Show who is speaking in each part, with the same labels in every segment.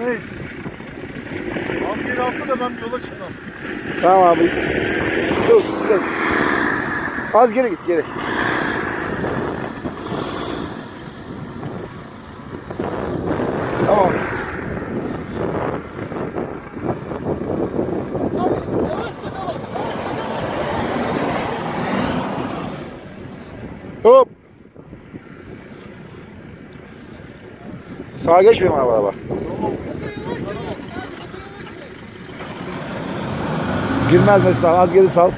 Speaker 1: Ne? Az geri alsa da ben yola çıksam.
Speaker 2: Tamam abi. Dur, dur. Az geri git geri. Tamam. Hop. Sağa geç benim araba. Girmez Mesut abi, az geri sal.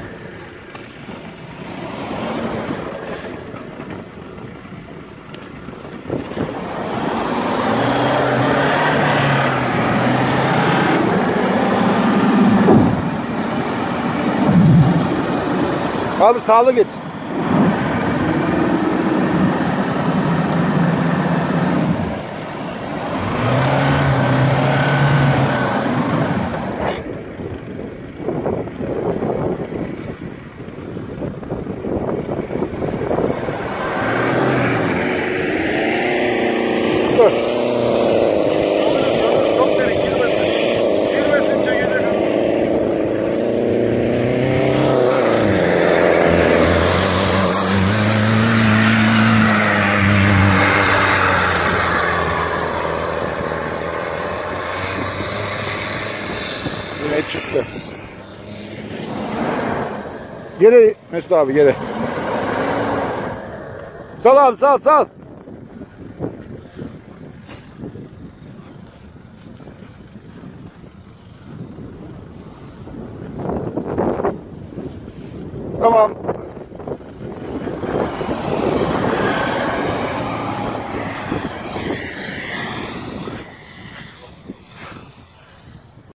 Speaker 2: Abi sağlı git. Yine çıktı. Geri Mesut abi geri. Sal abi sal sal. Tamam.